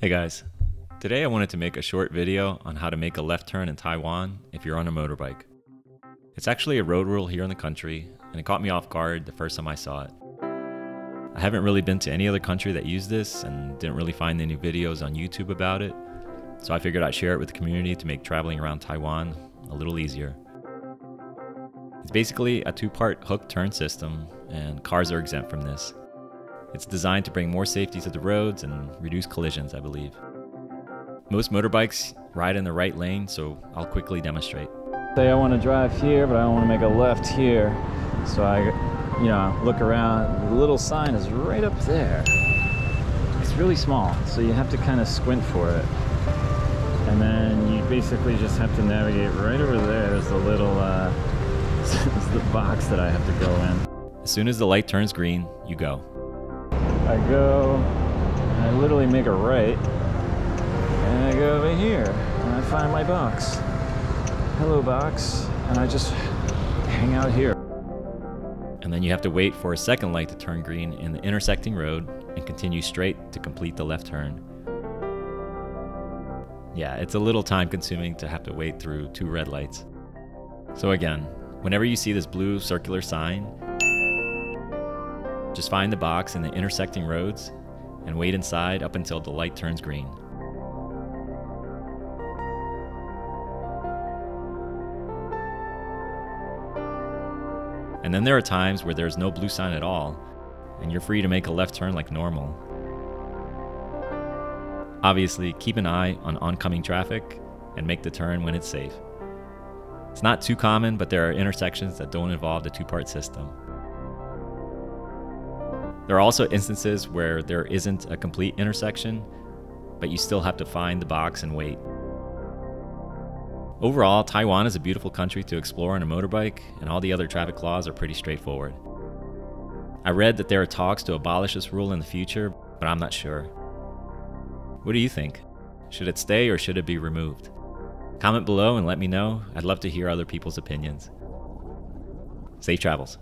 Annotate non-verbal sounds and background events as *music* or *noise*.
Hey guys, today I wanted to make a short video on how to make a left turn in Taiwan if you're on a motorbike. It's actually a road rule here in the country, and it caught me off guard the first time I saw it. I haven't really been to any other country that used this and didn't really find any videos on YouTube about it, so I figured I'd share it with the community to make traveling around Taiwan a little easier. It's basically a two-part hook turn system, and cars are exempt from this. It's designed to bring more safety to the roads and reduce collisions, I believe. Most motorbikes ride in the right lane, so I'll quickly demonstrate. Say I want to drive here, but I want to make a left here. So I, you know, look around. The little sign is right up there. It's really small, so you have to kind of squint for it. And then you basically just have to navigate right over there. There's the little, uh, *laughs* the box that I have to go in. As soon as the light turns green, you go. I go, and I literally make a right, and I go over here, and I find my box. Hello, box, and I just hang out here. And then you have to wait for a second light to turn green in the intersecting road and continue straight to complete the left turn. Yeah, it's a little time consuming to have to wait through two red lights. So again, whenever you see this blue circular sign, just find the box in the intersecting roads and wait inside up until the light turns green. And then there are times where there's no blue sign at all, and you're free to make a left turn like normal. Obviously, keep an eye on oncoming traffic and make the turn when it's safe. It's not too common, but there are intersections that don't involve the two part system. There are also instances where there isn't a complete intersection, but you still have to find the box and wait. Overall, Taiwan is a beautiful country to explore on a motorbike, and all the other traffic laws are pretty straightforward. I read that there are talks to abolish this rule in the future, but I'm not sure. What do you think? Should it stay or should it be removed? Comment below and let me know. I'd love to hear other people's opinions. Safe travels.